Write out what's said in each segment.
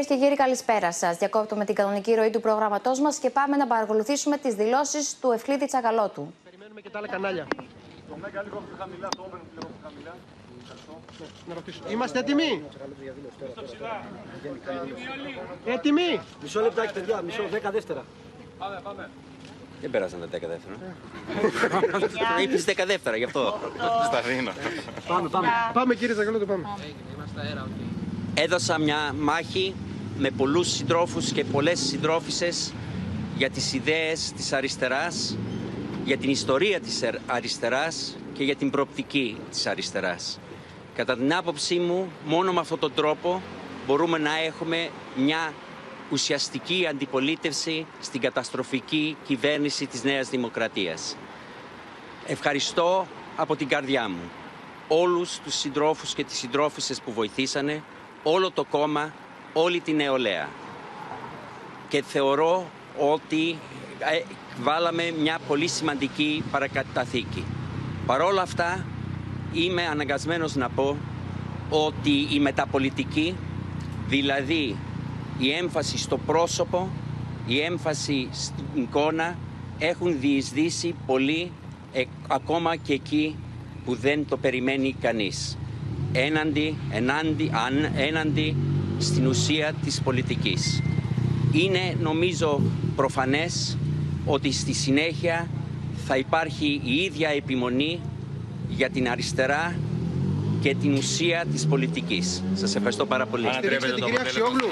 Κυρίε και κύριοι, καλησπέρα σας. Διακόπτουμε την κανονική ροή του προγράμματός μας και πάμε να παρακολουθήσουμε τις δηλώσεις του Ευκλήδη Τσακαλώτου. Περιμένουμε και τα άλλα κανάλια. Το Μέγκα λίγο πιο χαμηλά, το Open λίγο πιο χαμηλά. Να ρωτήσω. Είμαστε έτοιμοι; Έτοιμοι; Μισό λεπτάκι, παιδιά, μισό, δέκα δεύτερα. Δεν πέρασαν τα 10 δεύτερα. Είπες 10 δεύτερα, γι' αυτό. Στα δίνω. Πάμε, πάμε. Πάμε κύριε Τσακαλώτου, πάμε. Έδωσα μια μάχη με πολλούς συντρόφους και πολλές συντρόφισσες για τις ιδέες της αριστεράς, για την ιστορία της ερ- αριστεράς και για την προοπτική της αριστεράς. Κατά την άποψή μου, μόνο με αυτόν τον τρόπο μπορούμε να έχουμε μια ουσιαστική αντιπολίτευση στην καταστροφική κυβέρνηση της Νέας Δημοκρατίας. Ευχαριστώ από την καρδιά μου όλους τους συντρόφους και τις συντρόφισσες που βοηθήσανε, όλο το κόμμα, όλη την νεολαία. Και θεωρώ ότι ε, βάλαμε μια πολύ σημαντική παρακαταθήκη. Παρόλα αυτά, είμαι αναγκασμένος να πω ότι η μεταπολιτική, δηλαδή η έμφαση στο πρόσωπο, η έμφαση στην εικόνα, έχουν διεισδύσει πολύ ε, ακόμα και εκεί που δεν το περιμένει κανείς. Έναντι, ενάντι, αν, έναντι στην ουσία της πολιτικής. Είναι νομίζω προφανές ότι στη συνέχεια θα υπάρχει η ίδια επιμονή για την αριστερά και την ουσία της πολιτικής. Σας ευχαριστώ πάρα πολύ. Στηρίξτε την κυρία Αξιόγλου.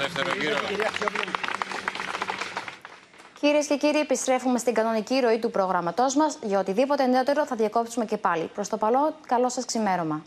Κυρίες και κύριοι, επιστρέφουμε στην κανονική ροή του προγράμματός μας. Για οτιδήποτε νεότερο θα διακόψουμε και πάλι. Προς το παρόν, καλό σας ξημέρωμα.